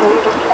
minutos.